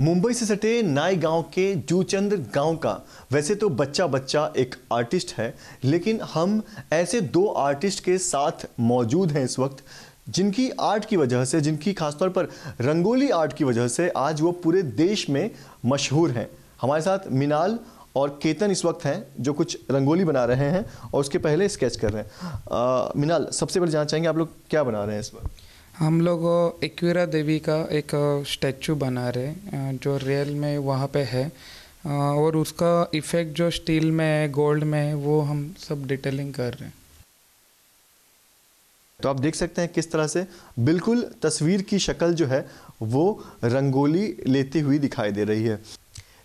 मुंबई से सटे नाई गाँव के जूचंद गाँव का। वैसे तो बच्चा बच्चा एक आर्टिस्ट है लेकिन हम ऐसे दो आर्टिस्ट के साथ मौजूद हैं इस वक्त जिनकी आर्ट की वजह से जिनकी खासतौर पर रंगोली आर्ट की वजह से आज वो पूरे देश में मशहूर हैं। हमारे साथ मिनाल और केतन इस वक्त हैं जो कुछ रंगोली बना रहे हैं और उसके पहले स्केच कर रहे हैं। आ, मिनाल सबसे पहले जानना चाहेंगे आप लोग क्या बना रहे हैं इस वक्त? हम लोग एक्विरा देवी का एक स्टैचू बना रहे जो रियल में वहाँ पे है और उसका इफ़ेक्ट जो स्टील में है, गोल्ड में है, वो हम सब डिटेलिंग कर रहे हैं। तो आप देख सकते हैं किस तरह से, बिल्कुल तस्वीर की शक्ल जो है, वो रंगोली लेती हुई दिखाई दे रही है।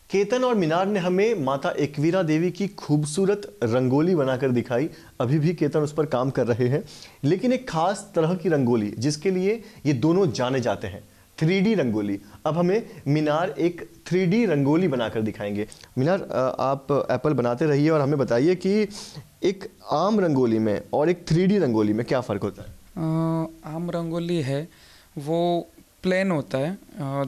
केतन और मीनार ने हमें माता एकवीरा देवी की खूबसूरत रंगोली बनाकर दिखाई। अभी भी केतन उस पर काम कर रहे हैं लेकिन एक खास तरह की रंगोली जिसके लिए ये दोनों जाने जाते हैं। थ्री रंगोली। अब हमें मीनार एक थ्री रंगोली बनाकर दिखाएँगे। मीनार आप एप्पल बनाते रहिए और हमें बताइए कि एक आम रंगोली में और एक थ्री रंगोली में क्या फ़र्क होता है? आ, आम रंगोली है वो प्लेन होता है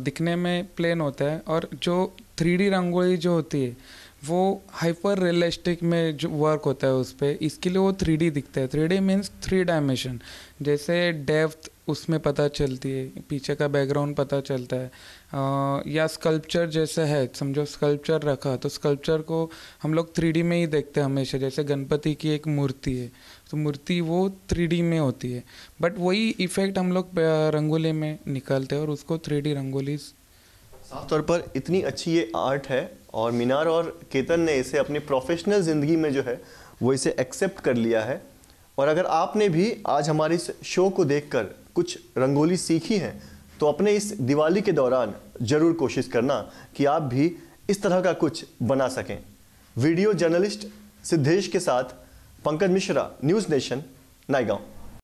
दिखने में प्लेन होता है, और जो थ्री रंगोली जो होती है वो हाइपर रियलिस्टिक में जो वर्क होता है उस पर इसके लिए वो थ्री डी दिखता है। Three D means three dimension जैसे डेप्थ उसमें पता चलती है पीछे का बैकग्राउंड पता चलता है। आ, या स्कल्पचर जैसे है समझो स्कल्पचर रखा तो स्कल्पचर को हम लोग थ्री में ही देखते हैं हमेशा। जैसे गणपति की एक मूर्ति है तो मूर्ति वो थ्री में होती है। बट वही इफ़ेक्ट हम लोग रंगोली में निकालते हैं और उसको थ्री रंगोली साफ़ तौर पर इतनी अच्छी ये आर्ट है और मीनार और केतन ने इसे अपनी प्रोफेशनल ज़िंदगी में जो है, वो इसे एक्सेप्ट कर लिया है। और अगर आपने भी आज हमारे इस शो को देखकर कुछ रंगोली सीखी है तो अपने इस दिवाली के दौरान ज़रूर कोशिश करना कि आप भी इस तरह का कुछ बना सकें। वीडियो जर्नलिस्ट सिद्धेश के साथ पंकज मिश्रा, न्यूज़ नेशन नाईगांव